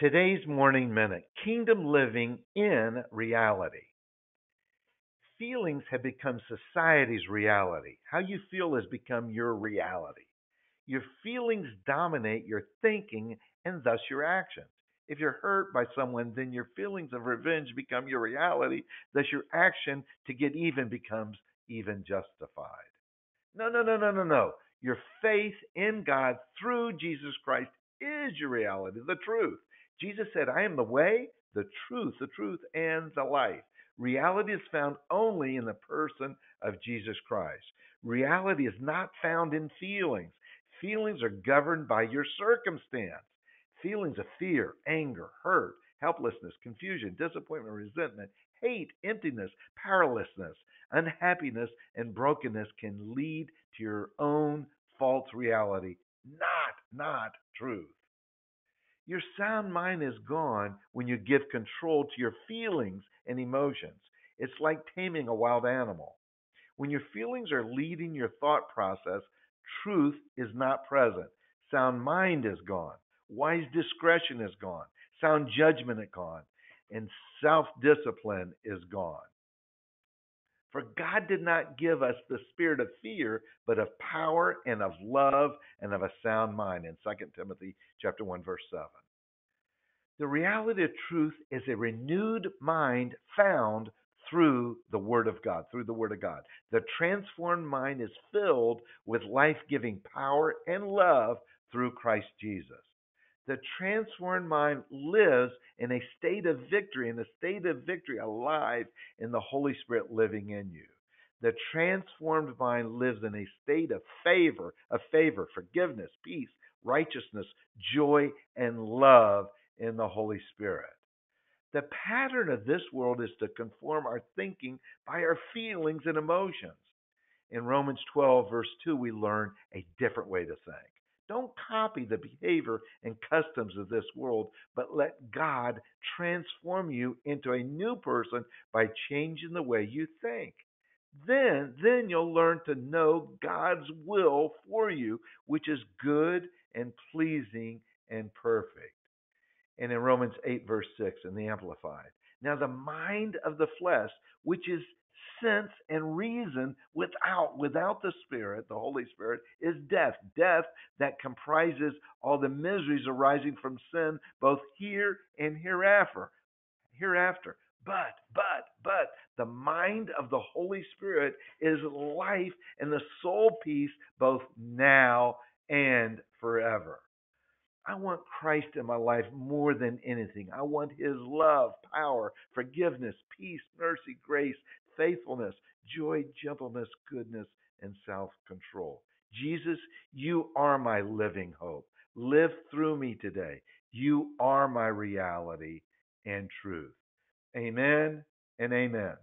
Today's Morning Minute Kingdom Living in Reality. Feelings have become society's reality. How you feel has become your reality. Your feelings dominate your thinking and thus your actions. If you're hurt by someone, then your feelings of revenge become your reality, thus your action to get even becomes even justified. No, no, no, no, no, no. Your faith in God through Jesus Christ is your reality, the truth. Jesus said, I am the way, the truth, the truth, and the life. Reality is found only in the person of Jesus Christ. Reality is not found in feelings. Feelings are governed by your circumstance. Feelings of fear, anger, hurt, helplessness, confusion, disappointment, resentment, hate, emptiness, powerlessness, unhappiness, and brokenness can lead to your own false reality, not, truth. Your sound mind is gone when you give control to your feelings and emotions. It's like taming a wild animal. When your feelings are leading your thought process, truth is not present. Sound mind is gone. Wise discretion is gone. Sound judgment is gone. And self discipline is gone. For God did not give us the spirit of fear, but of power and of love and of a sound mind in 2 Timothy chapter 1 verse 7. The reality of truth is a renewed mind found through the word of God, through the word of God. The transformed mind is filled with life-giving power and love through Christ Jesus. The transformed mind lives in a state of victory, in a state of victory alive in the Holy Spirit living in you. The transformed mind lives in a state of favor, of favor, forgiveness, peace, righteousness, joy, and love in the Holy Spirit. The pattern of this world is to conform our thinking by our feelings and emotions. In Romans 12, verse 2, we learn a different way to think. Don't copy the behavior and customs of this world, but let God transform you into a new person by changing the way you think. Then, then you'll learn to know God's will for you, which is good and pleasing and perfect. And in Romans 8, verse 6, in the Amplified. Now, the mind of the flesh, which is sense and reason without without the spirit the holy spirit is death. Death that comprises all the miseries arising from sin both here and hereafter hereafter. But but but the mind of the holy spirit is life and the soul peace both now and forever. I want Christ in my life more than anything. I want His love, power, forgiveness, peace, mercy, grace, faithfulness, joy, gentleness, goodness, and self control. Jesus, you are my living hope. Live through me today. You are my reality and truth. Amen and amen.